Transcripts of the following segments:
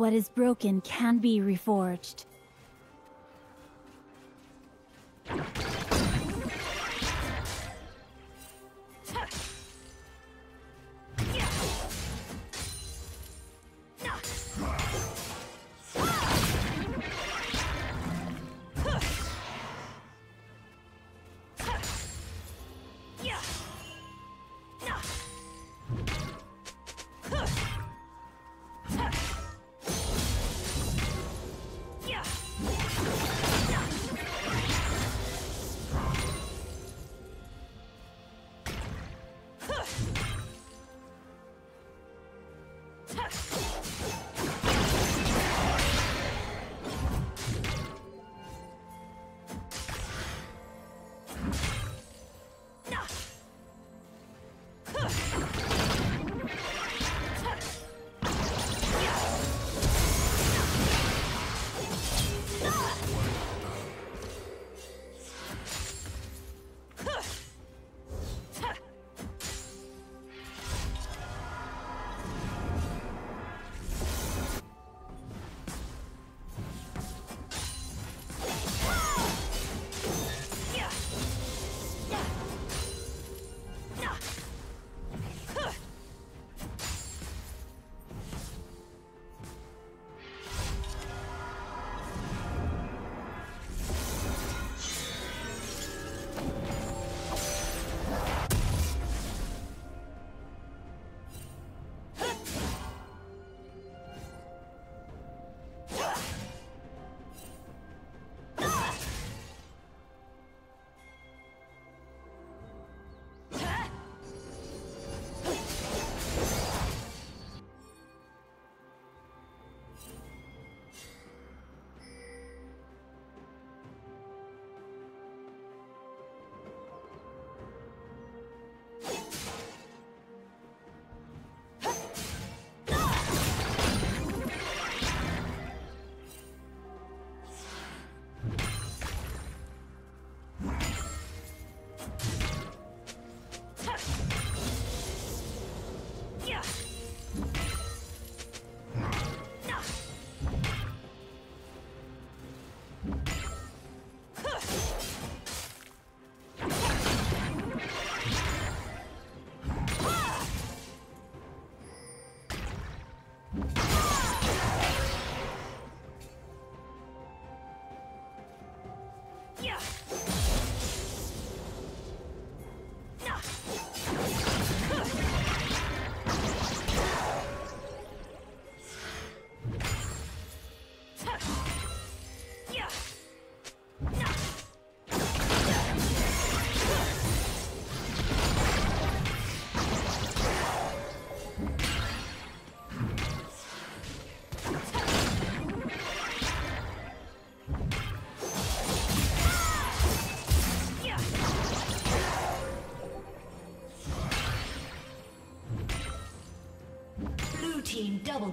What is broken can be reforged.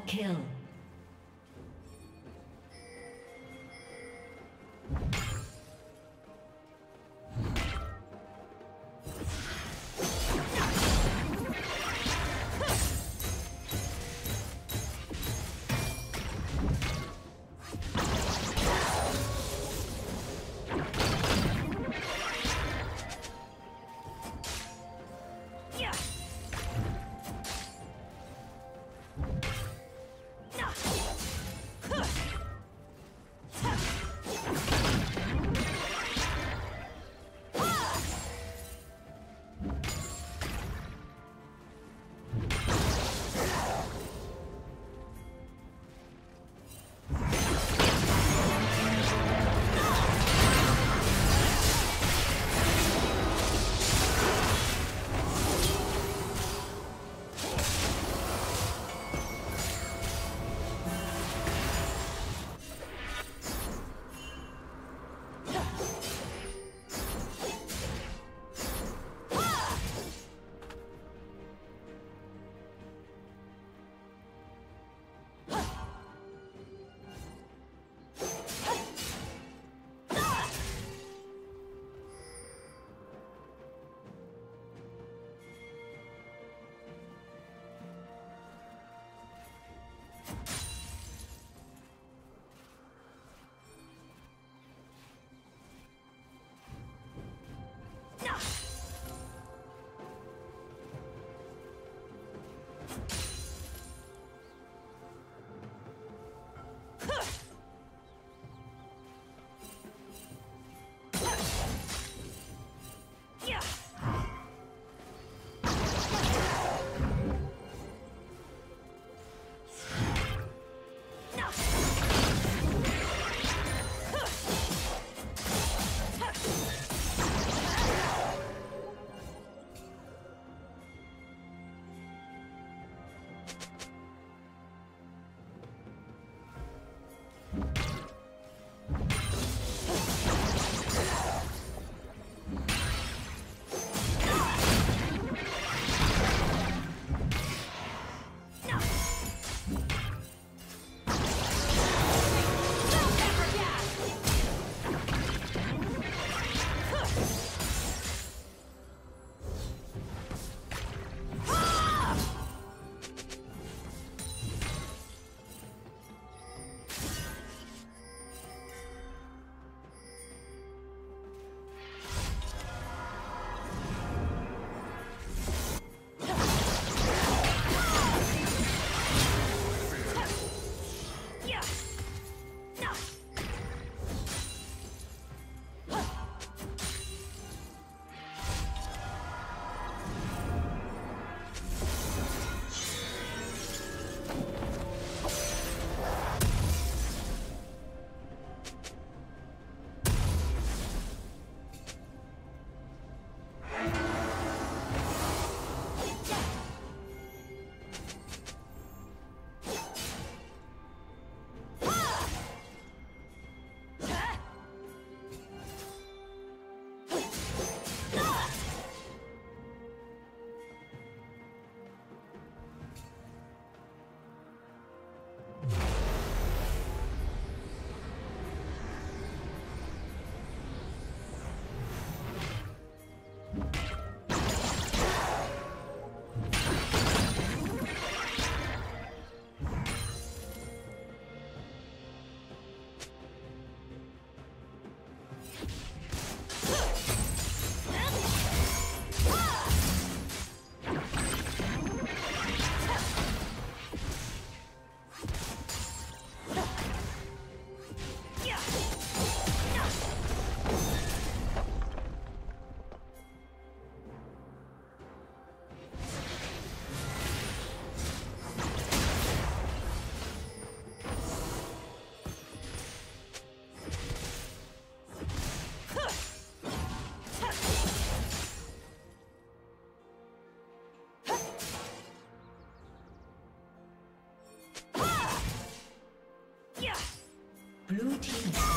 Kill. Blue team.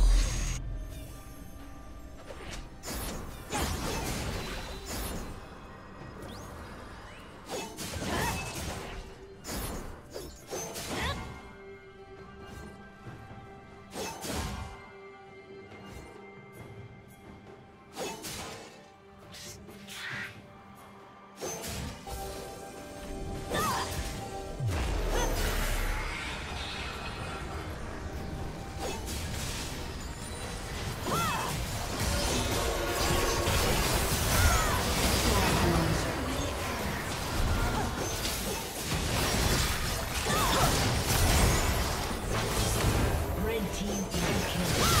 team double.